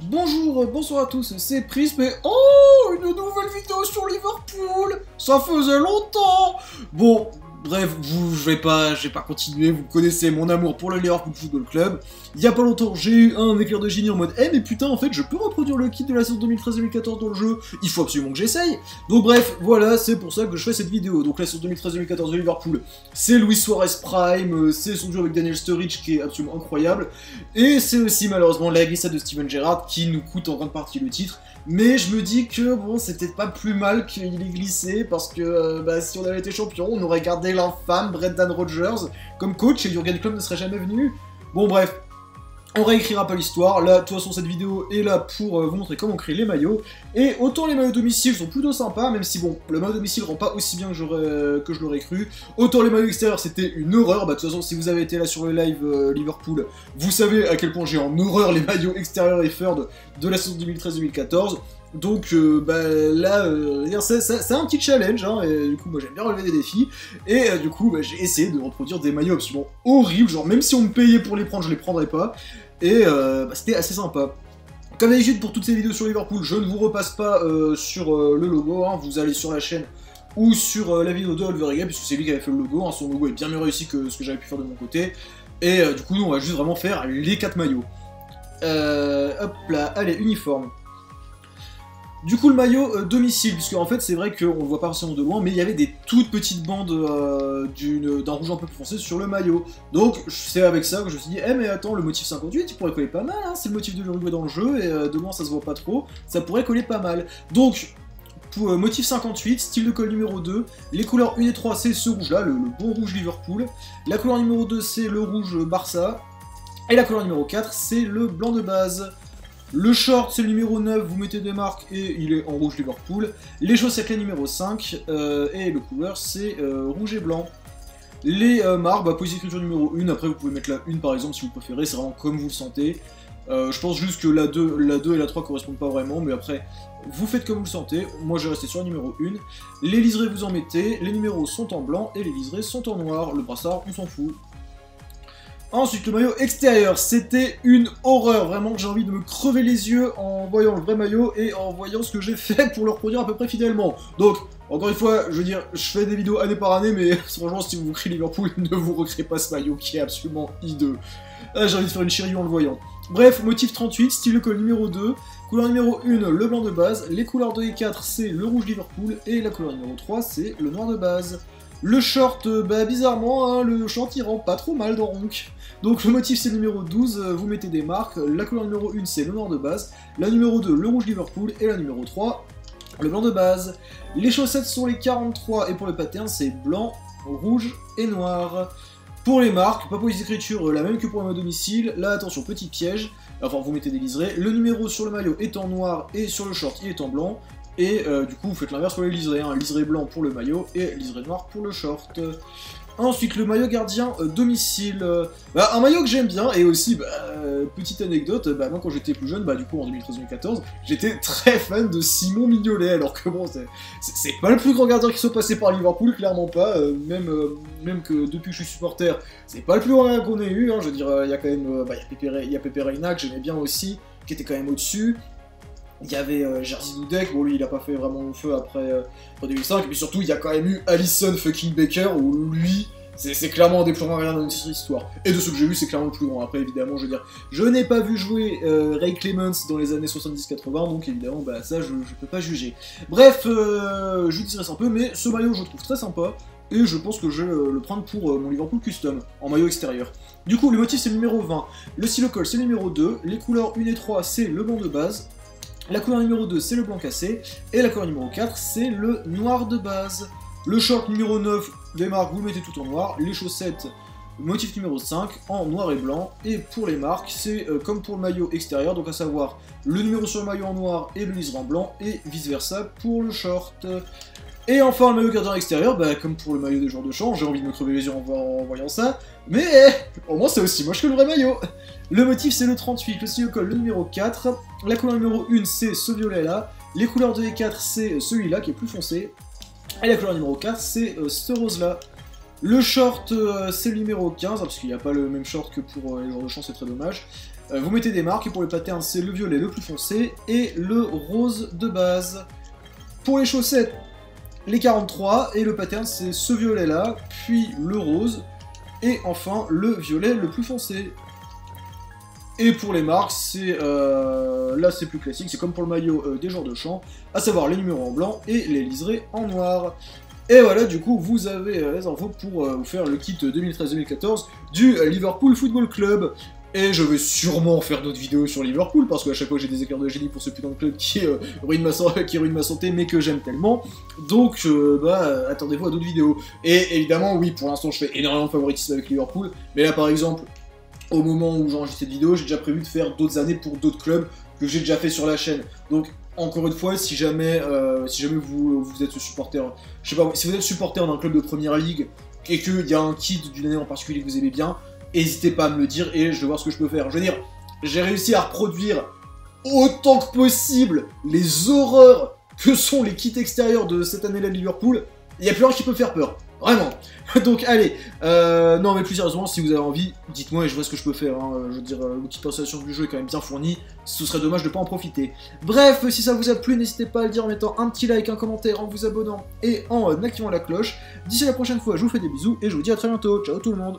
Bonjour, euh, bonsoir à tous, c'est Prism et oh, une nouvelle vidéo sur Liverpool. Ça faisait longtemps. Bon, Bref, vous, je vais pas, je vais pas continuer, vous connaissez mon amour pour le Liverpool Football Club. Il y a pas longtemps, j'ai eu un éclair de génie en mode Eh mais putain, en fait, je peux reproduire le kit de la saison 2013-2014 dans le jeu, il faut absolument que j'essaye. Donc bref, voilà, c'est pour ça que je fais cette vidéo. Donc la saison 2013-2014 de Liverpool, c'est Luis Suarez Prime, c'est son jeu avec Daniel Sturridge qui est absolument incroyable, et c'est aussi malheureusement la glissade de Steven Gerrard qui nous coûte en grande partie le titre, mais je me dis que bon, c'est peut-être pas plus mal qu'il ait glissé, parce que euh, bah, si on avait été champion, on aurait gardé l'infâme Brendan Rodgers comme coach et Jurgen Klopp ne serait jamais venu. Bon bref, on réécrira pas l'histoire, là, de toute façon, cette vidéo est là pour euh, vous montrer comment créer les maillots. Et autant les maillots domicile sont plutôt sympas, même si bon, le maillot domicile rend pas aussi bien que, que je l'aurais cru. Autant les maillots extérieurs, c'était une horreur. Bah, de toute façon, si vous avez été là sur le live euh, Liverpool, vous savez à quel point j'ai en horreur les maillots extérieurs et third de la saison 2013-2014. Donc euh, bah, là, euh, c'est un petit challenge, hein, et du coup moi j'aime bien relever des défis, et euh, du coup bah, j'ai essayé de reproduire des maillots absolument horribles, genre même si on me payait pour les prendre, je les prendrais pas, et bah, c'était assez sympa. Comme d'habitude pour toutes ces vidéos sur Liverpool, je ne vous repasse pas sur le logo, hein, vous allez sur la chaîne ou sur la vidéo de Olveriga, puisque c'est lui qui avait fait le logo, hein, son logo est bien mieux réussi que ce que j'avais pu faire de mon côté, et du coup nous on va juste vraiment faire les 4 maillots. hop là, allez, uniforme. Du coup, le maillot euh, domicile, puisque en fait, c'est vrai qu'on le voit pas forcément de loin, mais il y avait des toutes petites bandes euh, d'un rouge un peu plus foncé sur le maillot. Donc, c'est avec ça que je me suis dit, eh mais attends, le motif 58, il pourrait coller pas mal, hein, c'est le motif de l'Uruguay dans le jeu, et euh, de loin ça se voit pas trop, ça pourrait coller pas mal. Donc, motif 58, style de colle numéro 2, les couleurs 1 et 3 c'est ce rouge là, le, le, bon rouge Liverpool, la couleur numéro 2 c'est le rouge Barça, et la couleur numéro 4 c'est le blanc de base. Le short, c'est le numéro 9, vous mettez des marques et il est en rouge Liverpool. Les chaussettes, les numéro 5, euh, et le couleur, c'est euh, rouge et blanc. Les euh, marques, bah, police écriture numéro 1, après vous pouvez mettre la 1 par exemple si vous préférez, c'est vraiment comme vous le sentez. je pense juste que la 2, la 2 et la 3 correspondent pas vraiment, mais après, vous faites comme vous le sentez. Moi, j'ai resté sur le numéro 1. Les liserés, vous en mettez. Les numéros sont en blanc et les liserés sont en noir. Le brassard, on s'en fout. Ensuite, le maillot extérieur, c'était une horreur. Vraiment, j'ai envie de me crever les yeux en voyant le vrai maillot et en voyant ce que j'ai fait pour le reproduire à peu près fidèlement. Donc, encore une fois, je veux dire, je fais des vidéos année par année, mais franchement, si vous criez Liverpool, ne vous recréez pas ce maillot qui est absolument hideux. Ah, j'ai envie de faire une chérie en le voyant. Bref, motif 38, style col numéro 2. Couleur numéro 1, le blanc de base. Les couleurs 2 et 4, c'est le rouge Liverpool. Et la couleur numéro 3, c'est le noir de base. Le short, euh, bah bizarrement, hein, le short il rend pas trop mal dans Ronk. Donc le motif c'est le numéro 12, euh, vous mettez des marques, la couleur numéro 1 c'est le noir de base, la numéro 2 le rouge Liverpool et la numéro 3 le blanc de base. Les chaussettes sont les 43 et pour le pattern c'est blanc, rouge et noir. Pour les marques, pas pour les écritures, la même que pour le domicile. Là, attention, petit piège. Enfin, vous mettez des liserés. Le numéro sur le maillot est en noir et sur le short, il est en blanc. Et euh, du coup, vous faites l'inverse pour les liserés, hein. liseré blanc pour le maillot et liseré noir pour le short. Ensuite, le maillot gardien euh, domicile. Euh, bah, un maillot que j'aime bien, et aussi, bah, petite anecdote, bah, moi quand j'étais plus jeune, bah, du coup en 2013-2014, j'étais très fan de Simon Mignolet, alors que bon, c'est pas le plus grand gardien qui soit passé par Liverpool, clairement pas, même, que depuis que je suis supporter, c'est pas le plus grand qu'on ait eu, hein, je veux dire, il y a quand même, il y a Pepe Reina que j'aimais bien aussi, qui était quand même au-dessus, il y avait euh, Dudek, bon lui il a pas fait vraiment le feu après, euh, 2005, mais surtout il y a quand même eu Allison fucking Baker, où lui, c'est clairement un des plus grands de notre histoire. Et de ce que j'ai vu, c'est clairement le plus grand. Après, évidemment, je veux dire, je n'ai pas vu jouer euh, Ray Clements dans les années 70-80, donc évidemment, bah ça, je, peux pas juger. Bref, euh, je dirais un peu, mais ce maillot, je le trouve très sympa, et je pense que je vais le prendre pour euh, mon Liverpool Custom, en maillot extérieur. Du coup, le motif, c'est le numéro 20, le silocol, c'est le numéro 2, les couleurs 1 et 3, c'est le banc de base, la couleur numéro 2, c'est le blanc cassé, et la couleur numéro 4, c'est le noir de base. Le short numéro 9, des marques, vous mettez tout en noir, les chaussettes, motif numéro 5, en noir et blanc, et pour les marques, c'est euh, comme pour le maillot extérieur, donc à savoir le numéro sur le maillot en noir et le liseré en blanc, et vice versa pour le short. Et enfin, le maillot gardien extérieur, bah, comme pour le maillot des joueurs de champ, j'ai envie de me crever les yeux en, voyant ça, mais au moins c'est aussi moche que le vrai maillot Le motif c'est le 38, le stylo colle le numéro 4, la couleur numéro 1 c'est ce violet là, les couleurs 2 et 4 c'est celui-là qui est plus foncé, et la couleur numéro 4 c'est euh, ce rose là. Le short, euh, c'est le numéro 15, parce qu'il n'y a pas le même short que pour euh, les joueurs de champ, c'est très dommage. Vous mettez des marques, et pour le pattern, c'est le violet le plus foncé et le rose de base. Pour les chaussettes, les 43, et le pattern, c'est ce violet-là, puis le rose, et enfin le violet le plus foncé. Et pour les marques, c'est euh, là c'est plus classique, c'est comme pour le maillot euh, des joueurs de champ, à savoir les numéros en blanc et les liserés en noir. Et voilà, du coup, vous avez euh, les infos pour vous faire le kit 2013-2014 du Liverpool Football Club. Et je vais sûrement faire d'autres vidéos sur Liverpool, parce qu'à chaque fois j'ai des éclairs de génie pour ce putain de club qui, ruine, ma qui ruine ma santé, mais que j'aime tellement. Donc, bah, attendez-vous à d'autres vidéos. Et évidemment, oui, pour l'instant je fais énormément de favoritisme avec Liverpool, mais là par exemple, au moment où j'enregistre cette vidéo, j'ai déjà prévu de faire d'autres années pour d'autres clubs que j'ai déjà fait sur la chaîne. Donc, encore une fois, si jamais, euh, si jamais vous, êtes supporter, si vous êtes supporter d'un club de première ligue et qu'il y a un kit d'une année en particulier que vous aimez bien, n'hésitez pas à me le dire et je vais voir ce que je peux faire. Je veux dire, j'ai réussi à reproduire autant que possible les horreurs que sont les kits extérieurs de cette année-là de Liverpool. Il n'y a plus rien qui peut faire peur. Vraiment. Donc allez, euh, non mais plus sérieusement, si vous avez envie, dites-moi et je vois ce que je peux faire. Hein. Je veux dire, euh, l'outil de présentation du jeu est quand même bien fourni, ce serait dommage de pas en profiter. Bref, si ça vous a plu, n'hésitez pas à le dire en mettant un petit like, un commentaire, en vous abonnant et en activant la cloche. D'ici la prochaine fois, je vous fais des bisous et je vous dis à très bientôt. Ciao tout le monde